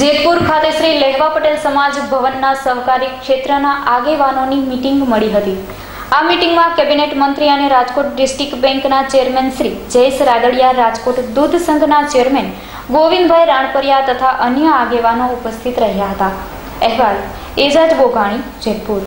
જેતપુર ખાતે શ્રી લહેવા પટેલ સમાજ ભવનના સહકારી ક્ષેત્રના આગેવાનોની મીટિંગ મળી હતી. આ મીટિંગમાં કેબિનેટ મંત્રી અને રાજકોટ ડિસ્ટ્રિક્ટ બેંકના ચેરમેન શ્રી જયેશ રાદડિયા, રાજકોટ દૂધ સંઘના ચેરમેન ગોવિંદભાઈ રાણપરિયા તથા અન્ય આગેવાનો ઉપસ્થિત રહ્યા હતા. અહેવાલ એજાજ બોઘાણી જેતપુર.